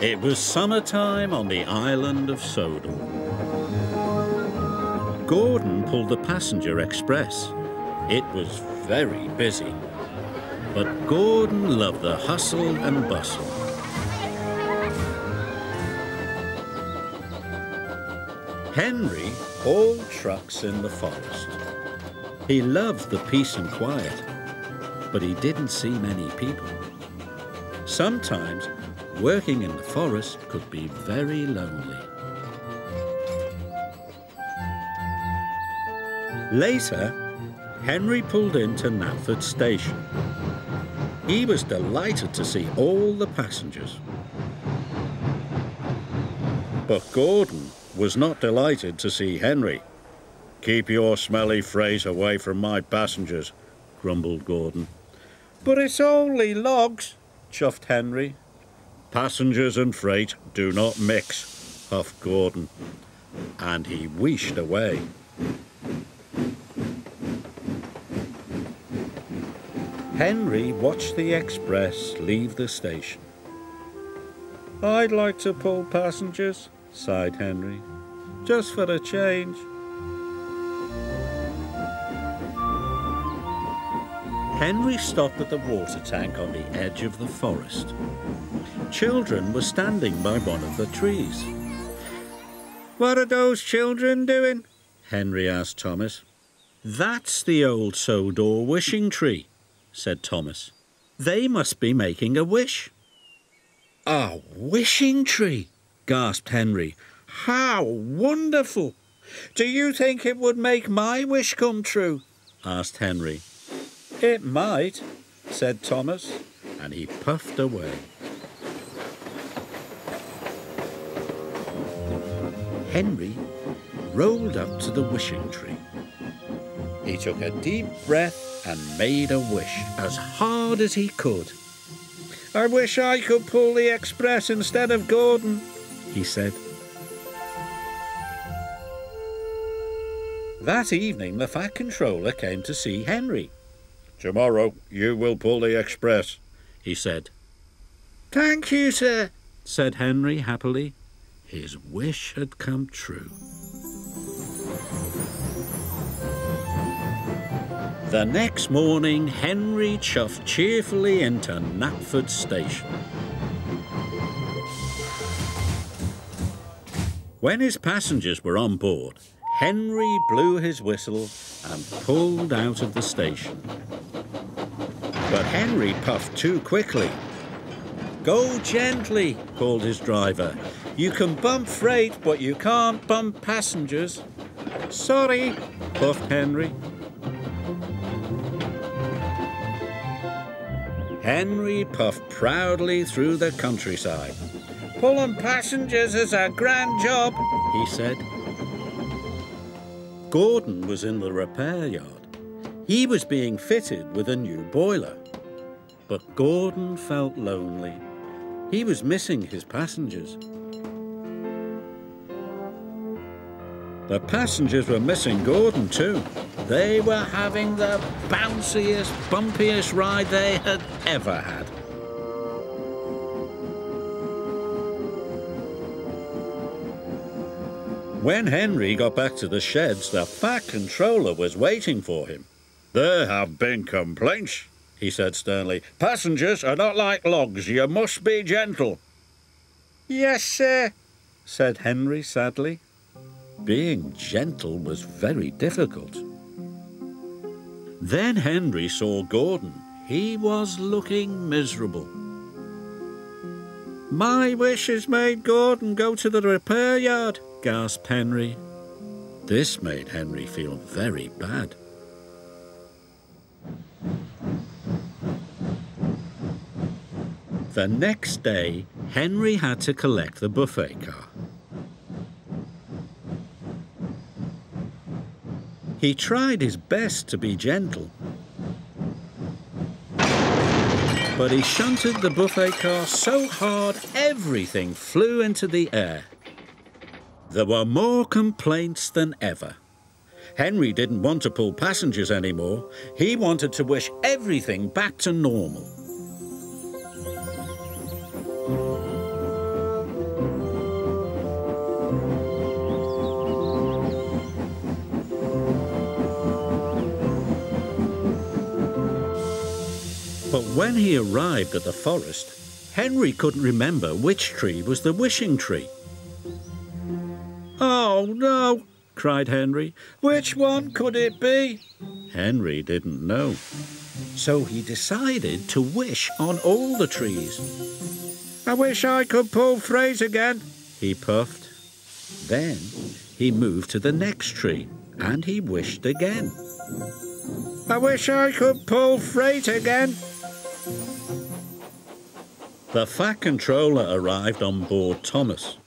It was summertime on the island of Sodor. Gordon pulled the passenger express. It was very busy. But Gordon loved the hustle and bustle. Henry hauled trucks in the forest. He loved the peace and quiet, but he didn't see many people. Sometimes working in the forest could be very lonely. Later, Henry pulled into Knapford Station. He was delighted to see all the passengers. But Gordon was not delighted to see Henry. Keep your smelly phrase away from my passengers, grumbled Gordon. But it's only logs, chuffed Henry. Passengers and freight do not mix, huffed Gordon, and he wheeshed away. Henry watched the express leave the station. I'd like to pull passengers, sighed Henry, just for a change. Henry stopped at the water tank on the edge of the forest. Children were standing by one of the trees. What are those children doing? Henry asked Thomas. That's the old Sodor wishing tree, said Thomas. They must be making a wish. A wishing tree, gasped Henry. How wonderful! Do you think it would make my wish come true? asked Henry. It might, said Thomas, and he puffed away. Henry rolled up to the wishing tree. He took a deep breath and made a wish as hard as he could. I wish I could pull the express instead of Gordon, he said. That evening, the Fat Controller came to see Henry. Tomorrow you will pull the express, he said. Thank you, sir, said Henry happily. His wish had come true. The next morning, Henry chuffed cheerfully into Knapford Station. When his passengers were on board, Henry blew his whistle and pulled out of the station. But Henry puffed too quickly. Go gently, called his driver. You can bump freight, but you can't bump passengers. Sorry, puffed Henry. Henry puffed proudly through the countryside. Pulling passengers is a grand job, he said. Gordon was in the repair yard. He was being fitted with a new boiler. But Gordon felt lonely. He was missing his passengers. The passengers were missing Gordon too. They were having the bounciest, bumpiest ride they had ever had. When Henry got back to the sheds, the Fat Controller was waiting for him. There have been complaints, he said sternly. Passengers are not like logs. You must be gentle. Yes, sir, said Henry sadly. Being gentle was very difficult. Then Henry saw Gordon. He was looking miserable. My wish has made Gordon go to the repair yard, gasped Henry. This made Henry feel very bad. The next day, Henry had to collect the buffet car. He tried his best to be gentle, but he shunted the buffet car so hard everything flew into the air. There were more complaints than ever. Henry didn't want to pull passengers anymore. He wanted to wish everything back to normal. When he arrived at the forest, Henry couldn't remember which tree was the wishing tree. Oh no, cried Henry. Which one could it be? Henry didn't know. So he decided to wish on all the trees. I wish I could pull freight again, he puffed. Then he moved to the next tree and he wished again. I wish I could pull freight again. The Fat Controller arrived on board Thomas.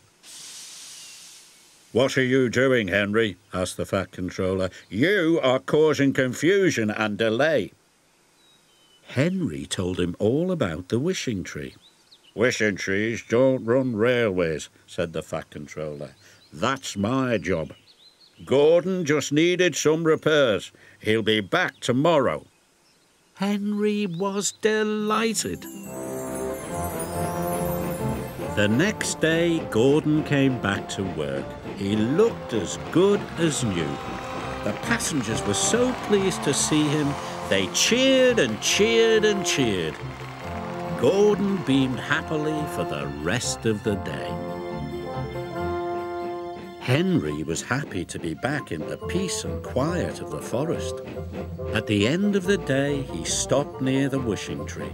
What are you doing, Henry? asked the Fat Controller. You are causing confusion and delay. Henry told him all about the wishing tree. Wishing trees don't run railways, said the Fat Controller. That's my job. Gordon just needed some repairs. He'll be back tomorrow. Henry was delighted. The next day, Gordon came back to work. He looked as good as new. The passengers were so pleased to see him, they cheered and cheered and cheered. Gordon beamed happily for the rest of the day. Henry was happy to be back in the peace and quiet of the forest. At the end of the day, he stopped near the wishing tree.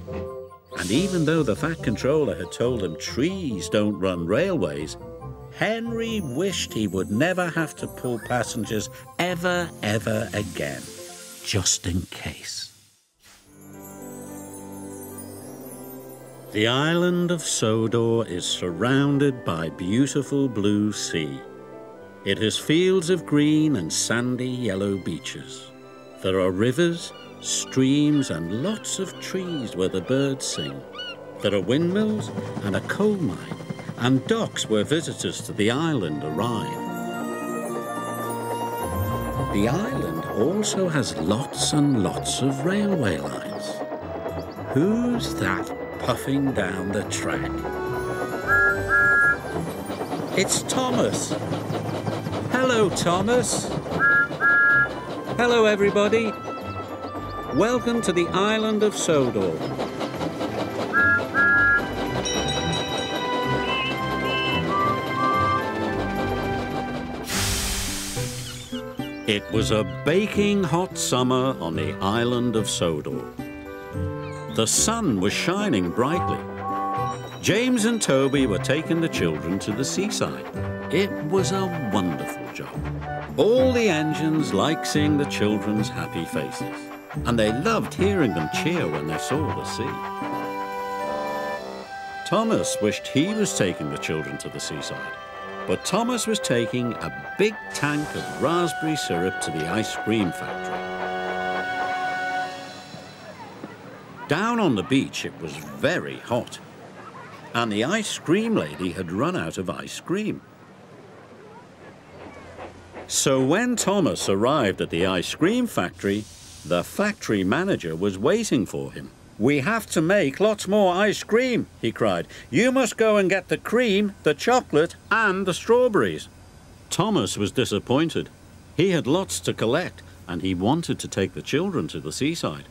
And even though the Fat Controller had told him trees don't run railways, Henry wished he would never have to pull passengers ever, ever again, just in case. The island of Sodor is surrounded by beautiful blue sea. It has fields of green and sandy yellow beaches. There are rivers, streams and lots of trees where the birds sing. There are windmills and a coal mine and docks where visitors to the island arrive. The island also has lots and lots of railway lines. Who's that puffing down the track. It's Thomas. Hello, Thomas. Hello, everybody. Welcome to the island of Sodor. It was a baking hot summer on the island of Sodor. The sun was shining brightly. James and Toby were taking the children to the seaside. It was a wonderful job. All the engines liked seeing the children's happy faces, and they loved hearing them cheer when they saw the sea. Thomas wished he was taking the children to the seaside, but Thomas was taking a big tank of raspberry syrup to the ice cream factory. Down on the beach, it was very hot, and the ice cream lady had run out of ice cream. So when Thomas arrived at the ice cream factory, the factory manager was waiting for him. We have to make lots more ice cream, he cried. You must go and get the cream, the chocolate, and the strawberries. Thomas was disappointed. He had lots to collect, and he wanted to take the children to the seaside.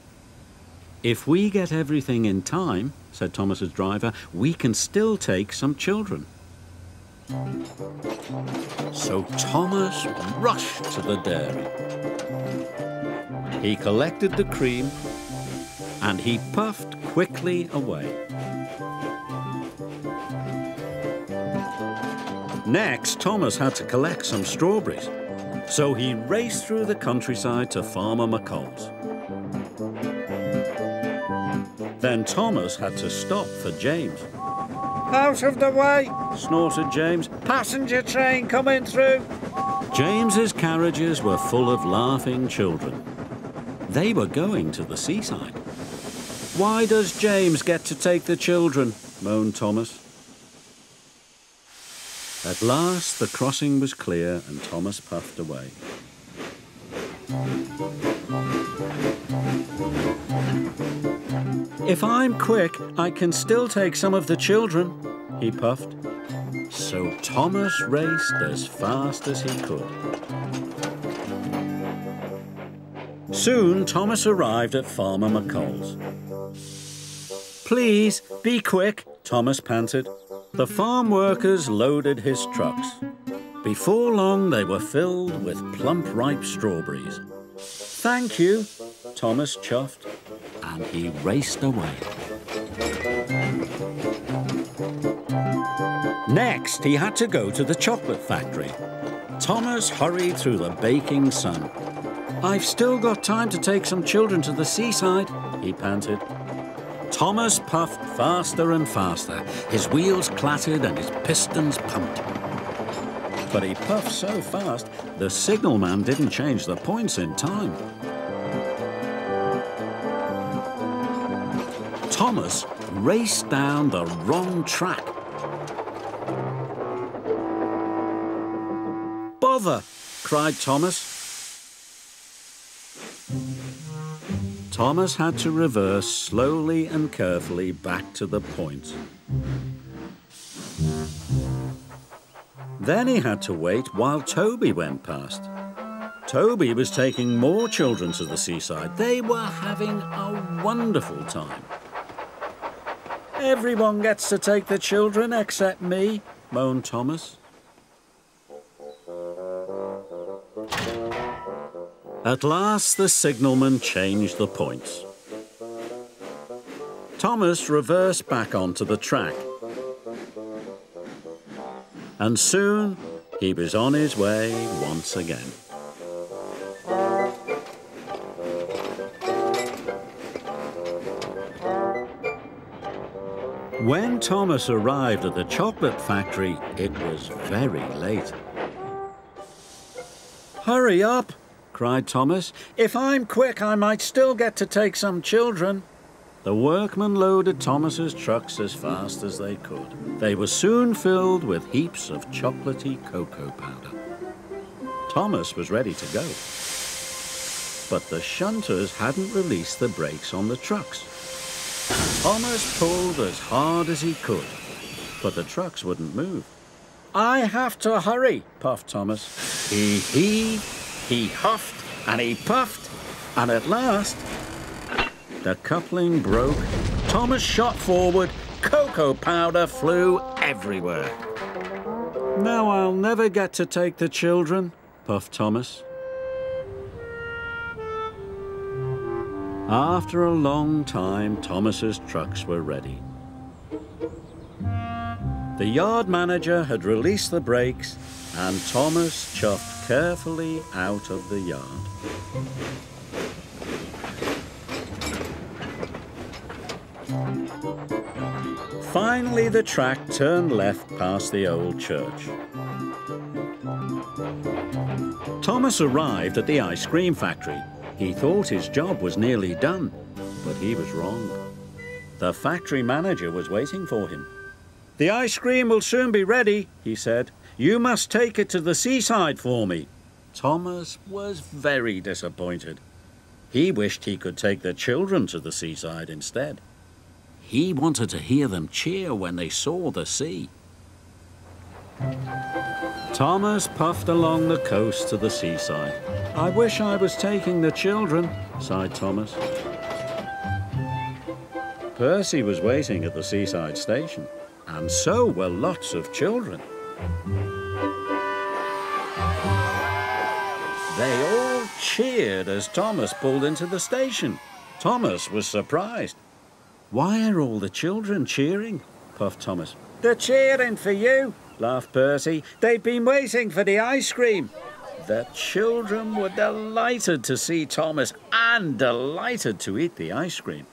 If we get everything in time, said Thomas's driver, we can still take some children. So Thomas rushed to the dairy. He collected the cream and he puffed quickly away. Next, Thomas had to collect some strawberries. So he raced through the countryside to Farmer McColl's. Then Thomas had to stop for James. Out of the way, snorted James. Passenger train coming through. James's carriages were full of laughing children. They were going to the seaside. Why does James get to take the children? moaned Thomas. At last the crossing was clear and Thomas puffed away. If I'm quick, I can still take some of the children, he puffed. So Thomas raced as fast as he could. Soon Thomas arrived at Farmer McColl's. Please, be quick, Thomas panted. The farm workers loaded his trucks. Before long, they were filled with plump, ripe strawberries. Thank you, Thomas chuffed, and he raced away. Next, he had to go to the chocolate factory. Thomas hurried through the baking sun. I've still got time to take some children to the seaside, he panted. Thomas puffed faster and faster. His wheels clattered and his pistons pumped. But he puffed so fast, the signalman didn't change the points in time. Thomas raced down the wrong track. Bother, cried Thomas. Thomas had to reverse slowly and carefully back to the point. Then he had to wait while Toby went past. Toby was taking more children to the seaside. They were having a wonderful time. Everyone gets to take the children except me, moaned Thomas. At last the signalman changed the points. Thomas reversed back onto the track. And soon he was on his way once again. When Thomas arrived at the chocolate factory, it was very late. Hurry up, cried Thomas. If I'm quick, I might still get to take some children. The workmen loaded Thomas's trucks as fast as they could. They were soon filled with heaps of chocolatey cocoa powder. Thomas was ready to go. But the shunters hadn't released the brakes on the trucks. Thomas pulled as hard as he could, but the trucks wouldn't move. I have to hurry, puffed Thomas. He heaved he huffed and he puffed, and at last, the coupling broke. Thomas shot forward. Cocoa powder flew everywhere. Now I'll never get to take the children, puffed Thomas. After a long time, Thomas's trucks were ready. The yard manager had released the brakes and Thomas chuffed carefully out of the yard. Finally, the track turned left past the old church. Thomas arrived at the ice cream factory. He thought his job was nearly done, but he was wrong. The factory manager was waiting for him. The ice cream will soon be ready, he said. You must take it to the seaside for me. Thomas was very disappointed. He wished he could take the children to the seaside instead. He wanted to hear them cheer when they saw the sea. Thomas puffed along the coast to the seaside. I wish I was taking the children, sighed Thomas. Percy was waiting at the seaside station, and so were lots of children. They all cheered as Thomas pulled into the station. Thomas was surprised. Why are all the children cheering? puffed Thomas. They're cheering for you, laughed Percy. They've been waiting for the ice cream. The children were delighted to see Thomas and delighted to eat the ice cream.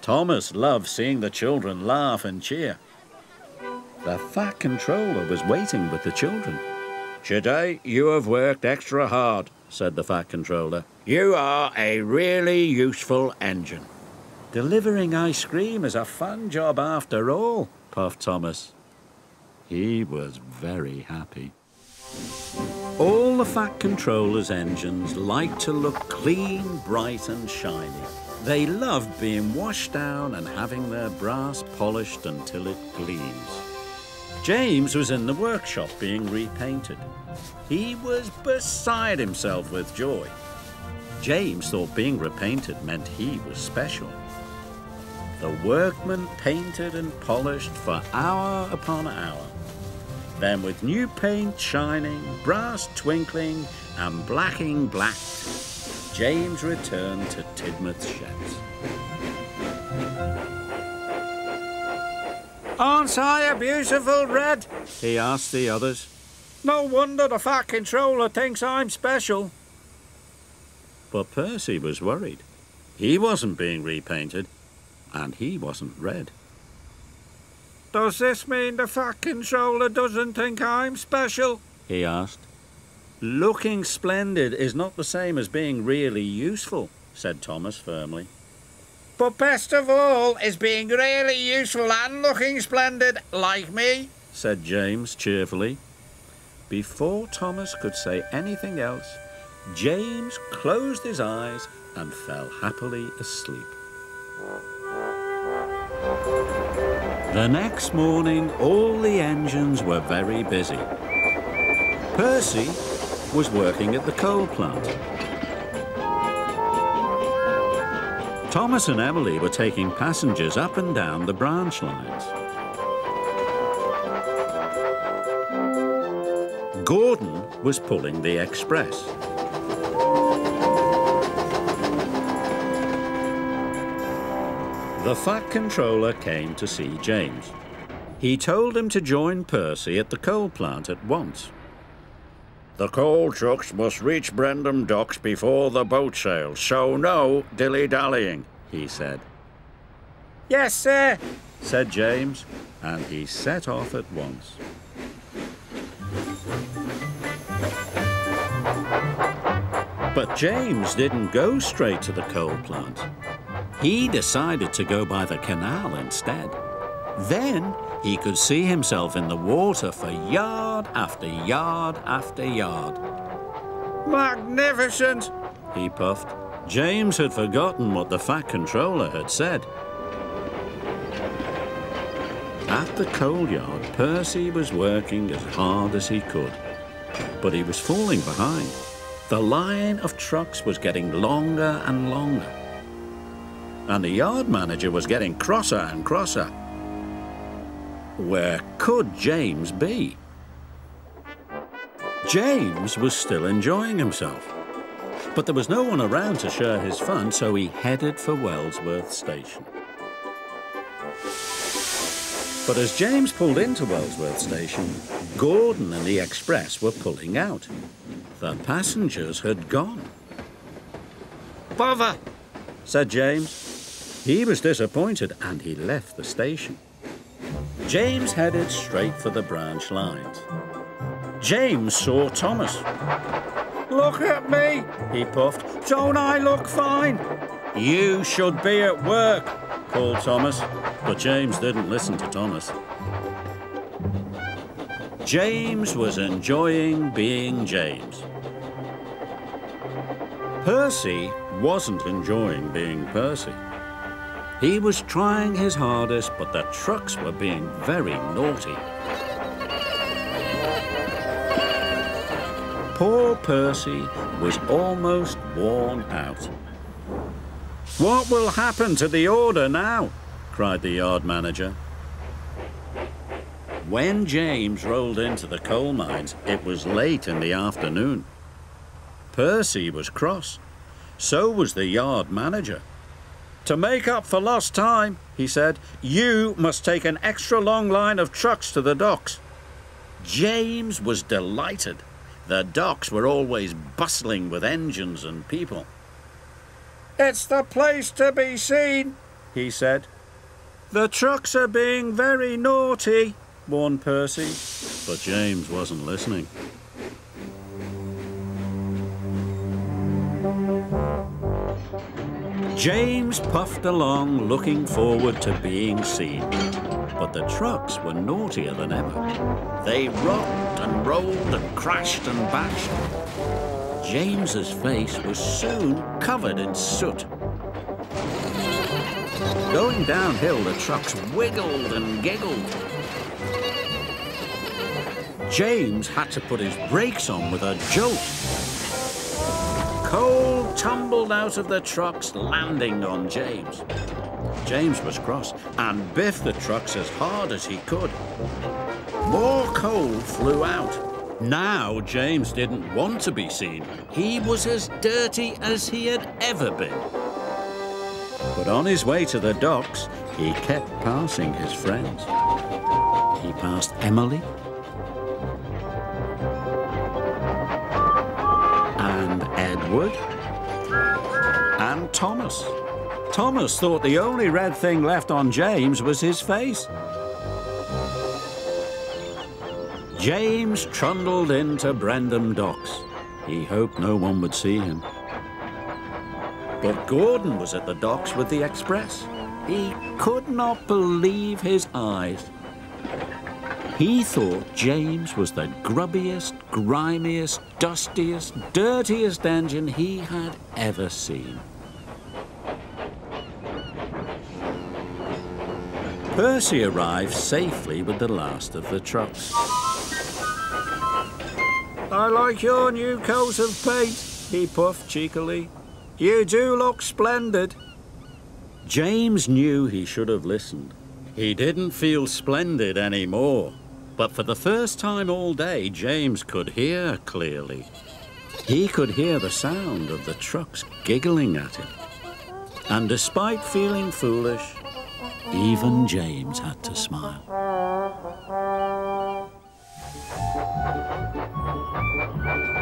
Thomas loved seeing the children laugh and cheer. The Fat Controller was waiting with the children. Today you have worked extra hard, said the Fat Controller. You are a really useful engine. Delivering ice cream is a fun job after all, puffed Thomas. He was very happy. All the Fat Controller's engines like to look clean, bright and shiny. They love being washed down and having their brass polished until it gleams. James was in the workshop being repainted. He was beside himself with joy. James thought being repainted meant he was special. The workmen painted and polished for hour upon hour. Then with new paint shining, brass twinkling and blacking blacked, James returned to Tidmouth's sheds. Aren't I a beautiful red? he asked the others. No wonder the Fat Controller thinks I'm special. But Percy was worried. He wasn't being repainted, and he wasn't red. Does this mean the Fat Controller doesn't think I'm special? he asked. Looking splendid is not the same as being really useful, said Thomas firmly. But best of all is being really useful and looking splendid, like me, said James cheerfully. Before Thomas could say anything else, James closed his eyes and fell happily asleep. The next morning, all the engines were very busy. Percy was working at the coal plant. Thomas and Emily were taking passengers up and down the branch lines. Gordon was pulling the express. The Fat Controller came to see James. He told him to join Percy at the coal plant at once. The coal trucks must reach Brendam docks before the boat sails, so no dilly-dallying, he said. Yes, sir, said James, and he set off at once. But James didn't go straight to the coal plant. He decided to go by the canal instead. Then he could see himself in the water for yard after yard after yard. Magnificent, he puffed. James had forgotten what the Fat Controller had said. At the coal yard, Percy was working as hard as he could, but he was falling behind. The line of trucks was getting longer and longer. And the yard manager was getting crosser and crosser. Where could James be? James was still enjoying himself. But there was no one around to share his fun, so he headed for Wellsworth Station. But as James pulled into Wellsworth Station, Gordon and the express were pulling out. The passengers had gone. Bother, said James. He was disappointed and he left the station. James headed straight for the branch lines. James saw Thomas. Look at me, he puffed. Don't I look fine? You should be at work, called Thomas. But James didn't listen to Thomas. James was enjoying being James. Percy wasn't enjoying being Percy. He was trying his hardest, but the trucks were being very naughty. Poor Percy was almost worn out. What will happen to the order now? cried the yard manager. When James rolled into the coal mines, it was late in the afternoon. Percy was cross. So was the yard manager. To make up for lost time, he said, you must take an extra long line of trucks to the docks. James was delighted. The docks were always bustling with engines and people. It's the place to be seen, he said. The trucks are being very naughty, warned Percy. But James wasn't listening. James puffed along looking forward to being seen. But the trucks were naughtier than ever. They rocked and rolled and crashed and bashed. James's face was soon covered in soot. Going downhill, the trucks wiggled and giggled. James had to put his brakes on with a jolt. Coal tumbled out of the trucks, landing on James. James was cross and biffed the trucks as hard as he could. More coal flew out. Now James didn't want to be seen. He was as dirty as he had ever been. But on his way to the docks, he kept passing his friends. He passed Emily and Edward and Thomas. Thomas thought the only red thing left on James was his face. James trundled into Brendam Docks. He hoped no one would see him. But Gordon was at the docks with the express. He could not believe his eyes. He thought James was the grubbiest, grimiest, dustiest, dirtiest engine he had ever seen. Percy arrived safely with the last of the trucks. I like your new coat of paint, he puffed cheekily. You do look splendid. James knew he should have listened. He didn't feel splendid anymore. But for the first time all day, James could hear clearly. He could hear the sound of the trucks giggling at him. And despite feeling foolish, even James had to smile.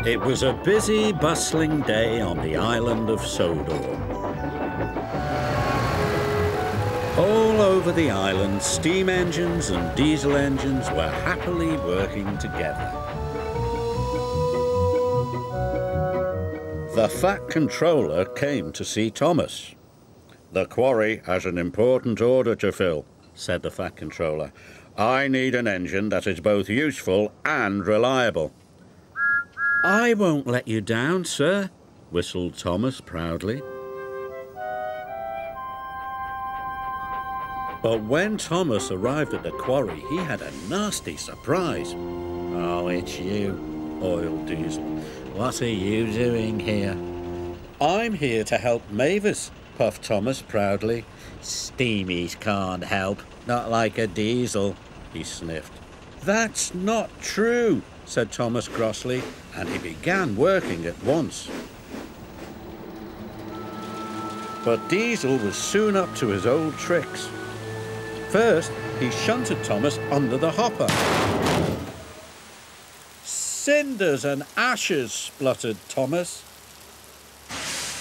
It was a busy, bustling day on the island of Sodor. All over the island, steam engines and diesel engines were happily working together. The Fat Controller came to see Thomas. The quarry has an important order to fill, said the Fat Controller. I need an engine that is both useful and reliable. I won't let you down, sir, whistled Thomas proudly. But when Thomas arrived at the quarry, he had a nasty surprise. Oh, it's you, Oil Diesel. What are you doing here? I'm here to help Mavis, puffed Thomas proudly. Steamies can't help, not like a diesel, he sniffed. That's not true, said Thomas grossly, and he began working at once. But Diesel was soon up to his old tricks. First, he shunted Thomas under the hopper. Cinders and ashes, spluttered Thomas.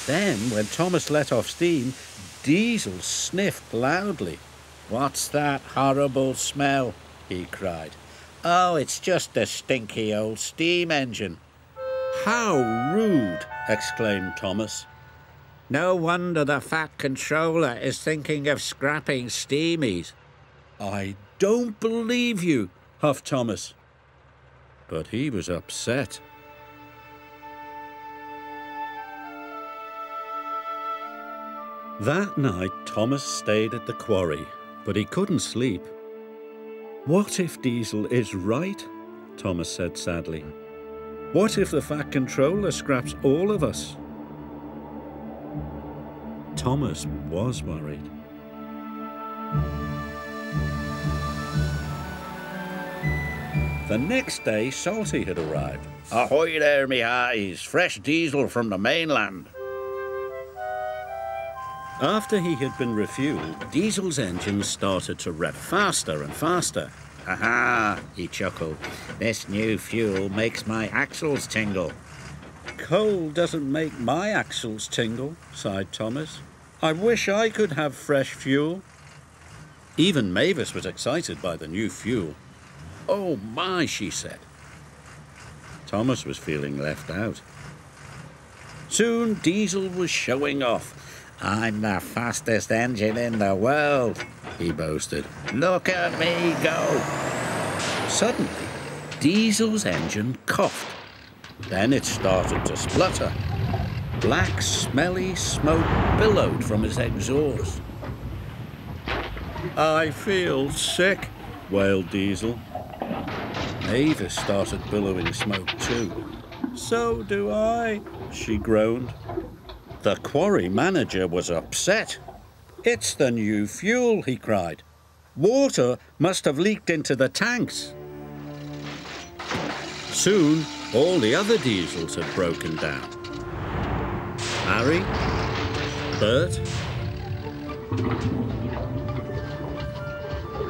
Then, when Thomas let off steam, Diesel sniffed loudly. What's that horrible smell? he cried. Oh, it's just a stinky old steam engine. How rude! exclaimed Thomas. No wonder the Fat Controller is thinking of scrapping steamies. I don't believe you, huffed Thomas. But he was upset. That night, Thomas stayed at the quarry, but he couldn't sleep. What if Diesel is right? Thomas said sadly. What if the Fat Controller scraps all of us? Thomas was worried. The next day, Salty had arrived. Ahoy there, me hearties! Fresh diesel from the mainland. After he had been refueled, Diesel's engine started to rev faster and faster. Aha, he chuckled. This new fuel makes my axles tingle. Coal doesn't make my axles tingle, sighed Thomas. I wish I could have fresh fuel. Even Mavis was excited by the new fuel. Oh my, she said. Thomas was feeling left out. Soon Diesel was showing off. I'm the fastest engine in the world, he boasted. Look at me go. Suddenly, Diesel's engine coughed. Then it started to splutter. Black, smelly smoke billowed from his exhaust. I feel sick, wailed Diesel. Mavis started billowing smoke too. So do I, she groaned. The quarry manager was upset. It's the new fuel, he cried. Water must have leaked into the tanks. Soon, all the other diesels had broken down. Harry, Bert,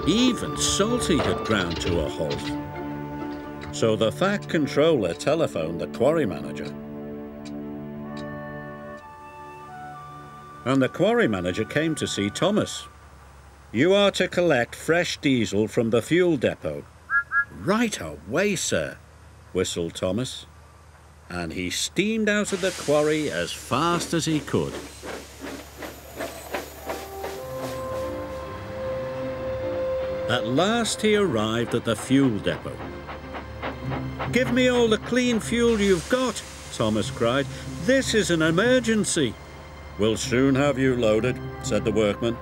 even Salty had ground to a halt. So the Fat Controller telephoned the quarry manager. And the quarry manager came to see Thomas. You are to collect fresh diesel from the fuel depot. Right away, sir, whistled Thomas. And he steamed out of the quarry as fast as he could. At last he arrived at the fuel depot. Give me all the clean fuel you've got, Thomas cried. This is an emergency. We'll soon have you loaded, said the workman.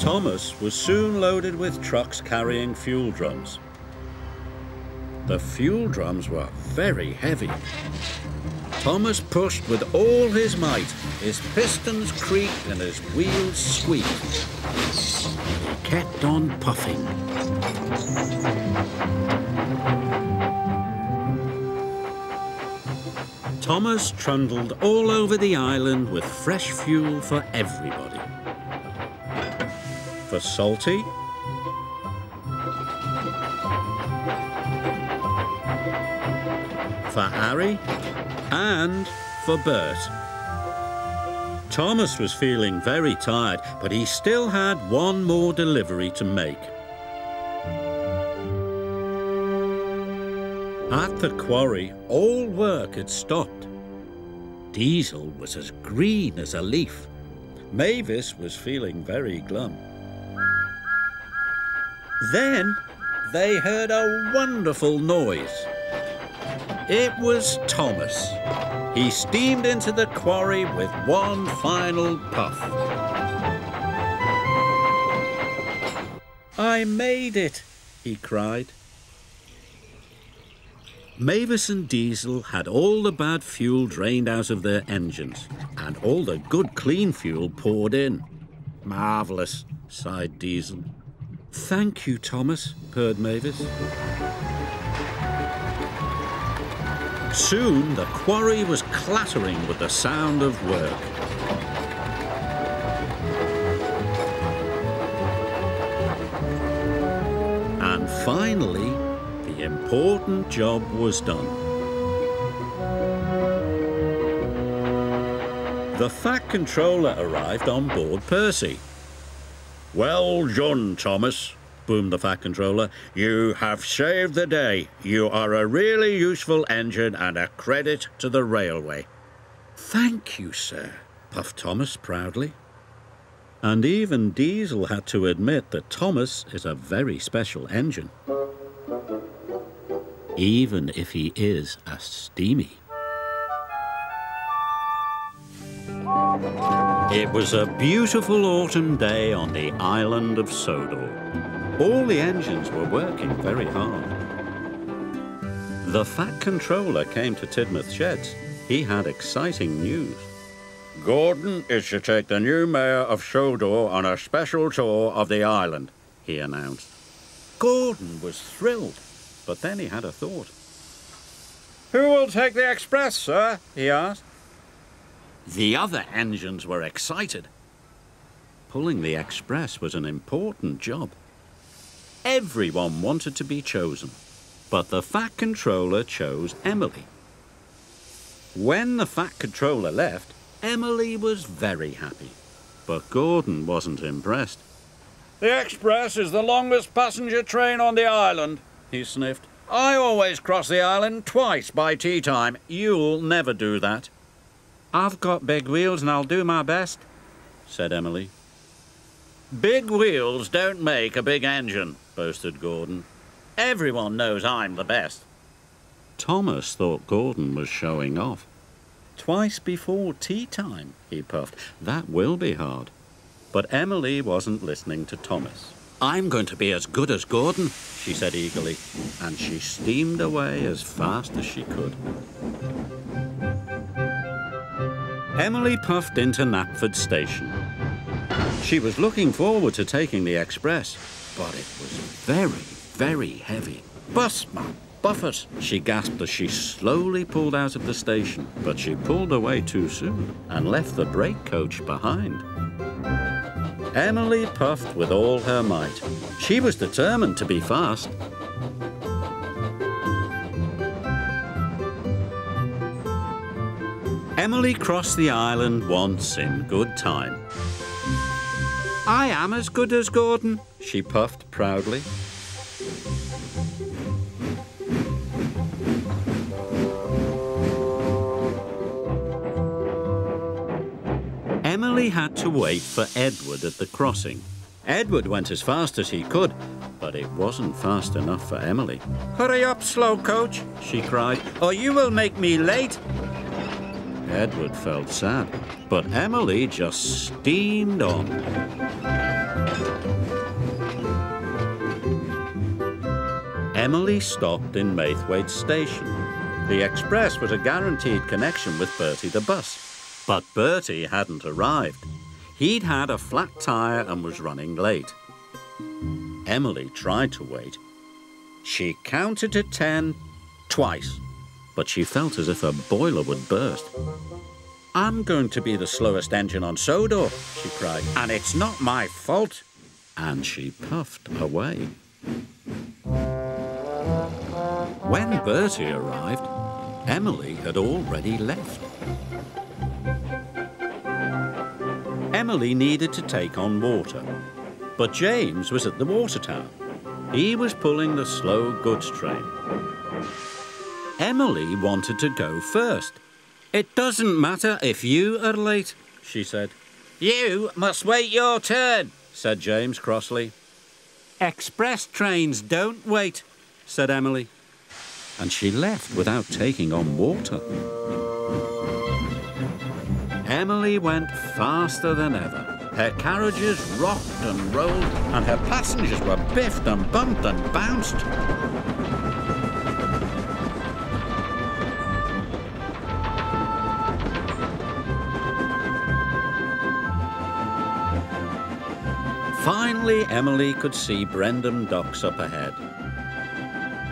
Thomas was soon loaded with trucks carrying fuel drums. The fuel drums were very heavy. Thomas pushed with all his might. His pistons creaked and his wheels squeaked. He kept on puffing. Thomas trundled all over the island with fresh fuel for everybody for Salty. For Harry and for Bert. Thomas was feeling very tired, but he still had one more delivery to make. At the quarry, all work had stopped. Diesel was as green as a leaf. Mavis was feeling very glum. Then they heard a wonderful noise. It was Thomas. He steamed into the quarry with one final puff. I made it, he cried. Mavis and Diesel had all the bad fuel drained out of their engines and all the good clean fuel poured in. Marvellous, sighed Diesel. Thank you, Thomas, purred Mavis. Soon the quarry was clattering with the sound of work. And finally, important job was done. The Fat Controller arrived on board Percy. Well done, Thomas, boomed the Fat Controller. You have saved the day. You are a really useful engine and a credit to the railway. Thank you, sir, puffed Thomas proudly. And even Diesel had to admit that Thomas is a very special engine. Even if he is a steamy. It was a beautiful autumn day on the island of Sodor. All the engines were working very hard. The Fat Controller came to Tidmouth Sheds. He had exciting news. Gordon is to take the new mayor of Sodor on a special tour of the island, he announced. Gordon was thrilled, but then he had a thought. Who will take the express, sir? he asked. The other engines were excited. Pulling the express was an important job. Everyone wanted to be chosen, but the Fat Controller chose Emily. When the Fat Controller left, Emily was very happy, but Gordon wasn't impressed. The express is the longest passenger train on the island, he sniffed. I always cross the island twice by tea time. You'll never do that. I've got big wheels and I'll do my best, said Emily. Big wheels don't make a big engine, boasted Gordon. Everyone knows I'm the best. Thomas thought Gordon was showing off. Twice before tea time, he puffed. That will be hard. But Emily wasn't listening to Thomas. I'm going to be as good as Gordon, she said eagerly, and she steamed away as fast as she could. Emily puffed into Knapford Station. She was looking forward to taking the express, but it was very, very heavy. Bus, man, Buffett, she gasped as she slowly pulled out of the station, but she pulled away too soon and left the brake coach behind. Emily puffed with all her might. She was determined to be fast. Emily crossed the island once in good time. I am as good as Gordon, she puffed proudly. To wait for Edward at the crossing. Edward went as fast as he could, but it wasn't fast enough for Emily. Hurry up, slow coach, she cried, or you will make me late. Edward felt sad, but Emily just steamed on. Emily stopped in Maithwaite Station. The express was a guaranteed connection with Bertie the bus. But Bertie hadn't arrived. He'd had a flat tyre and was running late. Emily tried to wait. She counted to ten twice, but she felt as if her boiler would burst. I'm going to be the slowest engine on Sodor, she cried, and it's not my fault. And she puffed away. When Bertie arrived, Emily had already left. Emily needed to take on water, but James was at the water tower. He was pulling the slow goods train. Emily wanted to go first. It doesn't matter if you are late, she said. You must wait your turn, said James crossly. Express trains don't wait, said Emily. And she left without taking on water. Emily went faster than ever. Her carriages rocked and rolled, and her passengers were biffed and bumped and bounced. Finally, Emily could see Brendam docks up ahead.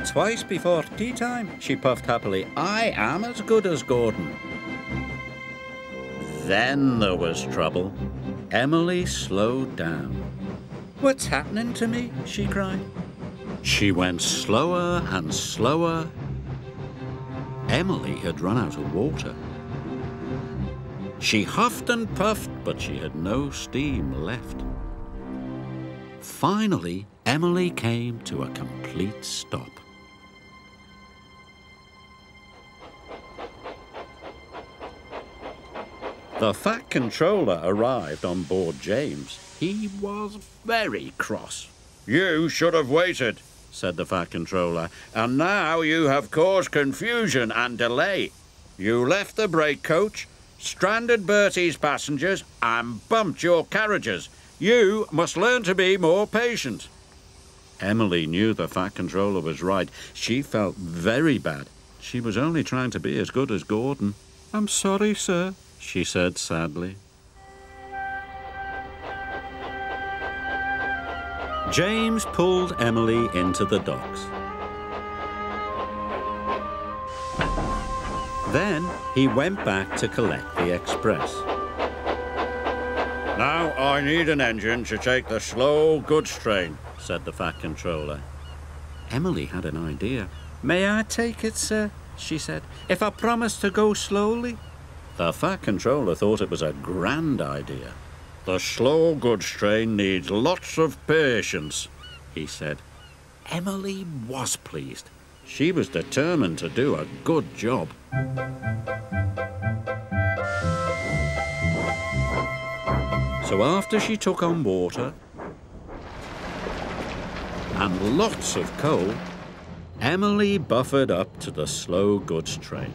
Twice before tea time, she puffed happily, I am as good as Gordon. Then there was trouble. Emily slowed down. What's happening to me? she cried. She went slower and slower. Emily had run out of water. She huffed and puffed, but she had no steam left. Finally, Emily came to a complete stop. The Fat Controller arrived on board James. He was very cross. You should have waited, said the Fat Controller, and now you have caused confusion and delay. You left the brake coach, stranded Bertie's passengers, and bumped your carriages. You must learn to be more patient. Emily knew the Fat Controller was right. She felt very bad. She was only trying to be as good as Gordon. I'm sorry, sir, she said sadly. James pulled Emily into the docks. Then he went back to collect the express. Now I need an engine to take the slow goods train, said the Fat Controller. Emily had an idea. May I take it, sir? she said, if I promise to go slowly? The Fat Controller thought it was a grand idea. The slow goods train needs lots of patience, he said. Emily was pleased. She was determined to do a good job. So after she took on water and lots of coal, Emily buffered up to the slow goods train.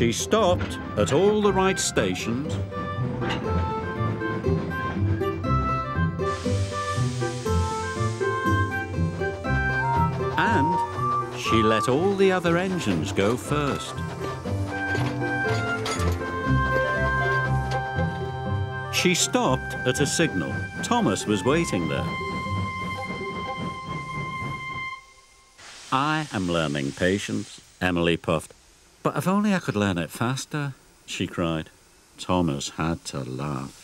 She stopped at all the right stations. And she let all the other engines go first. She stopped at a signal. Thomas was waiting there. I am learning patience, Emily puffed. But if only I could learn it faster, she cried. Thomas had to laugh.